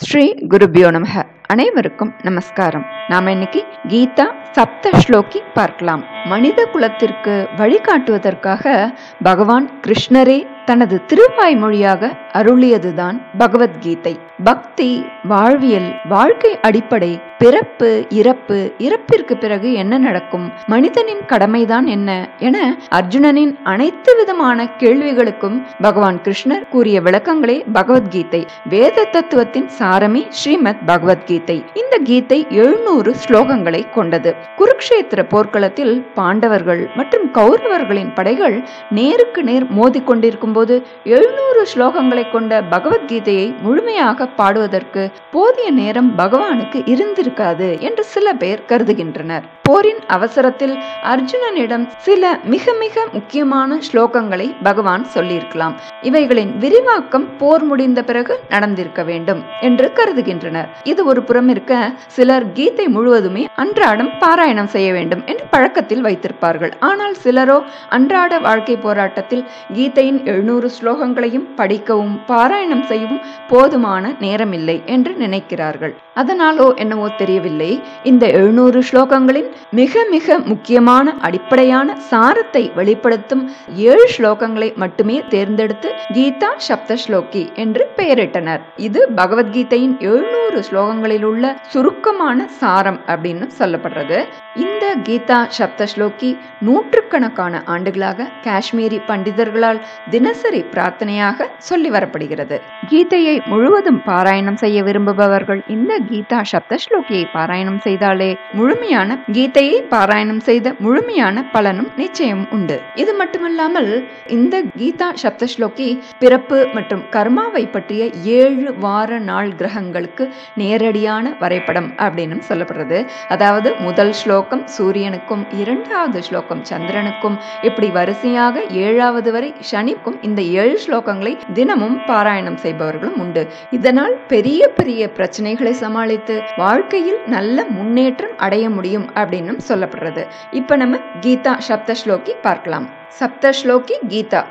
ஸ்ரீ குருபியோ நமக. அனைவருக்கும் நமஸ்காரம். நாம இன்னைக்கு கீதா சப்த ஸ்லோகி பார்க்கலாம். மனித குலத்திற்கு வழிகாட்டுவதற்காக பகவான் கிருஷ்ணரே தனது திருவாய்மொழியாக அருளியதுதான் பகவத்கீதை. பக்தி வாழ்வியல் வாழ்க்கை அடிப்படை பிறப்பு இறப்பு இறப்பிற்கு பிறகு என்ன நடக்கும்? மனிதனின் கடமைதான் என்ன? என அர்ஜுனனின் அனைத்து விதமான கேள்விகளுக்கும் பகவான் கிருஷ்ணர் கூறிய விளக்கங்களே பகவத்கீதை. வேத தத்துவத்தின் சாரமே ஸ்ரீமத் பகவத்கீதை. இந்த கீதை எழுநூறு ஸ்லோகங்களை கொண்டது. குருக்ஷேத்திர போர்க்களத்தில் பாண்டவர்கள் மற்றும் கௌரவர்களின் படைகள் நேருக்கு நேர் மோதிக்கொண்டிருக்கும் போது எழுநூறு ஸ்லோகங்களை கொண்ட பகவத்கீதையை முழுமையாக பாடுவதற்கு போதிய நேரம் பகவானுக்கு இருந்திருக்காது என்று சில பேர் கருதுகின்றனர். போரின் அவசரத்தில் அர்ஜுனனிடம் சில மிக மிக முக்கியமான ஸ்லோகங்களை பகவான் சொல்லியிருக்கலாம். இவைகளின் விரிவாக்கம் போர் முடிந்த பிறகு நடந்திருக்க வேண்டும் என்று கருதுகின்றனர். இது ஒரு புறம் இருக்க சிலர் கீதை முழுவதுமே அன்றாடம் பாராயணம் செய்ய வேண்டும் என்று பழக்கத்தில் வைத்திருப்பார்கள். ஆனால் சிலரோ அன்றாட வாழ்க்கை போராட்டத்தில் கீதையின் எழு எழுநூறு ஸ்லோகங்களையும் படிக்கவும் பாராயணம் செய்யவும் போதுமான நேரமில்லை என்று நினைக்கிறார்கள். அதனாலோ என்னவோ தெரியவில்லை. இந்த எழுநூறு ஸ்லோகங்களின் மிக மிக முக்கியமான அடிப்படையான சாரத்தை வெளிப்படுத்தும் ஏழு ஸ்லோகங்களை மட்டுமே தேர்ந்தெடுத்து கீதா சப்த ஸ்லோகி என்று பெயரிட்டனர். இது பகவத்கீதையின் எழுநூறு ஸ்லோகங்களில் உள்ள சுருக்கமான சாரம் அப்படின்னு சொல்லப்படுறது. இந்த கீதா சப்த ஸ்லோகி நூற்றுக்கணக்கான ஆண்டுகளாக காஷ்மீரி பண்டிதர்களால் தினசரி பிரார்த்தனையாக சொல்லி வரப்படுகிறது. கீதையை முழுவதும் பாராயணம் செய்ய விரும்புபவர்கள் இந்த கீதா சப்த ஸ்லோகியை பாராயணம் செய்தாலே முழுமையான கீதையை பாராயணம் செய்த முழுமையான பலனும் நிச்சயம் உண்டு. இது மட்டுமல்லாமல் இந்த கீதா சப்த ஸ்லோகி பிறப்பு மற்றும் கர்மாவை பற்றிய ஏழு வார நாள் கிரகங்களுக்கு நேரடியான வரைபடம் அப்படின்னு சொல்லப்படுறது. அதாவது முதல் ஸ்லோகம் சூரியனுக்கும் இரண்டாவது ஸ்லோகம் சந்திரனுக்கும் இப்படி வரிசையாக ஏழாவது வரை சனிக்கும் இந்த ஏழு ஸ்லோகங்களை தினமும் பாராயணம் செய்பவர்களும் உண்டு. இதனால் பெரிய பெரிய பிரச்சனைகளை சமாளித்து வாழ்க்கையில் நல்ல முன்னேற்றம் அடைய முடியும் அப்படின்னு சொல்லப்படுறது. இப்ப நம்ம கீதா சப்த ஸ்லோகி பார்க்கலாம். சப்த ஸ்லோகி கீதா.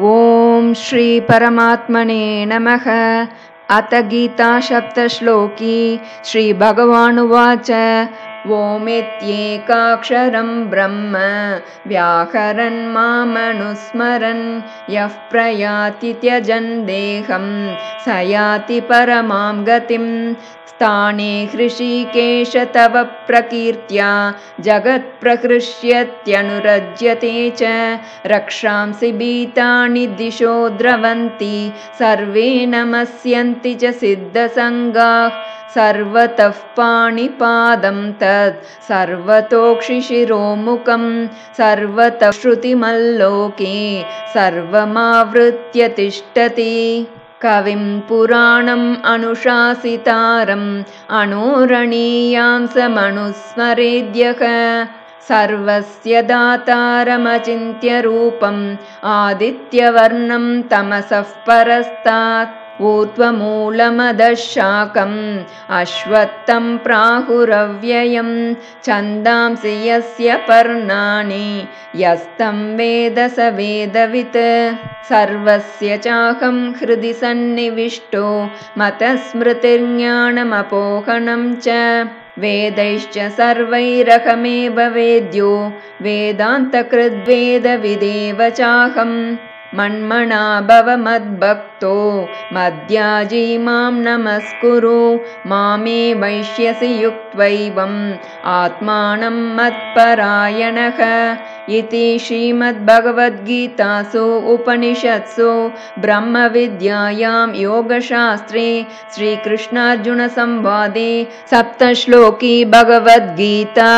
ஓம் ஸ்ரீ பரமாத்மனே நமக. अथ गीता सप्तश्लोकी श्रीभगवानुवाच ओमित्येकाक्षरं ब्रह्म व्याहरन् मामनुस्मरन् यः प्रयाति त्यजन् देहं स याति परमां गतिं। स्थाने हृषीकेश तव प्रकीर्त्या जगत्प्रहृष्यत्यनुरज्यते च। रक्षांसि भीतानि दिशो द्रवन्ति सर्वे नमस्यन्ति च सिद्धसङ्गाः सर्वतः पाणिपादं तत् सर्वतोक्षिशिरोमुखं सर्वतः श्रुतिमल्लोके सर्वमावृत्य तिष्ठति। कविं पुराणम् अनुशासितारम् अणोरणीयां समनुस्मरेद्यः सर्वस्य दातारमचिन्त्यरूपम् आदित्यवर्णं तमसः परस्तात् ऊर्ध्वमूलमदशाकम् अश्वत्थं प्राहुरव्ययं छन्दांसि यस्य पर्णानि यस्तं वेदवित् सर्वस्य चाहं हृदि सन्निविष्टो मतस्मृतिर्ज्ञानमपोहनं च वेदैश्च सर्वैरहमेव वेद्यो वेदान्तकृद्वेदविदेव चाहम् मन्मना भव मद्भक्तो मद्याजी मां नमस्कुरु मामे वैश्यसि युक्त्वैवम् आत्मानं मत्परायणः। इति श्रीमद्भगवद्गीतासु उपनिषत्सु ब्रह्मविद्यायां योगशास्त्रे श्रीकृष्णार्जुनसंवादे सप्तश्लोकी भगवद्गीता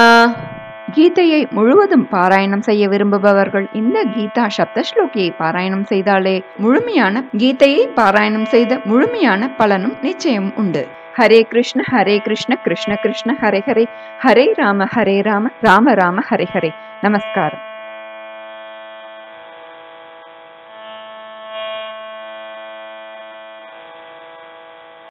கீதையை முழுவதும் பாராயணம் செய்ய விரும்புபவர்கள் இந்த கீதா சப்த ஸ்லோகியை பாராயணம் செய்தாலே முழுமையான கீதையை பாராயணம் செய்த முழுமையான பலனும் நிச்சயம் உண்டு. ஹரே கிருஷ்ண ஹரே கிருஷ்ண கிருஷ்ண கிருஷ்ண ஹரே ஹரே. ஹரே ராம ஹரே ராம ராம ராம ஹரே ஹரே. நமஸ்காரம்.